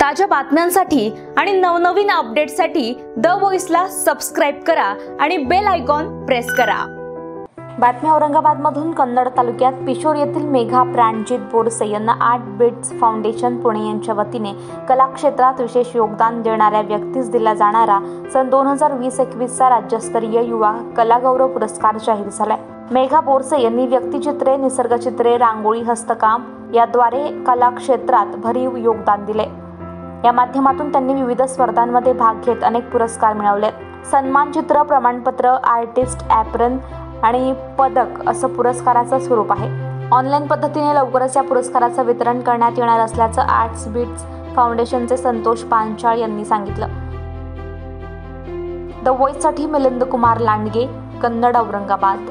ताज्या बातम्यांसाठी आणि नवनवीन अपडेटसाठी द व्हॉइसला सबस्क्राईब करा आणि बेल आयकॉन प्रेस करा. बातम्या औरंगाबादमधून कन्नड तालुक्यात पिशोर येथील मेघा प्राणजित बोरसे यांना आर्ट बिट्स फाउंडेशन पुणे यांच्या वतीने कला क्षेत्रात विशेष योगदान देणाऱ्या व्यक्तीस दिला जाणारा सन दोन हजार वीस एकवीसचा राज्यस्तरीय युवा कलागौरव पुरस्कार जाहीर झालाय. मेघा बोरसे यांनी व्यक्तिचित्रे निसर्गचित्रे रांगोळी हस्तकाम याद्वारे कला क्षेत्रात भरीव योगदान दिले. या माध्यमातून त्यांनी विविध स्पर्धांमध्ये भाग घेत अनेक पुरस्कार मिळवले सन्मानचित्र प्रमाणपत्र आर्टिस्ट ॲप्रन आणि पदक असं पुरस्काराचं स्वरूप आहे. ऑनलाईन पद्धतीने लवकरच या पुरस्काराचं वितरण करण्यात येणार असल्याचं आर्ट्स बीट्स फाउंडेशनचे संतोष पांचाळ यांनी सांगितलं. द व्हॉइससाठी मिलिंद कुमार लांडगे कन्नड औरंगाबाद.